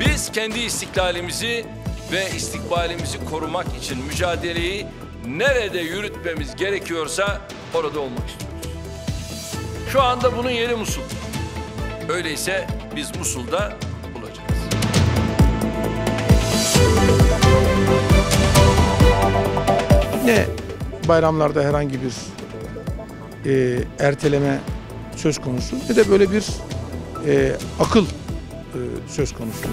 Biz kendi istiklalimizi ve istikbalimizi korumak için mücadeleyi nerede yürütmemiz gerekiyorsa orada olmak istiyoruz. Şu anda bunun yeri Musul. Öyleyse biz Musul'da olacağız. Ne bayramlarda herhangi bir e, erteleme söz konusu ne de böyle bir e, akıl e, söz konusu.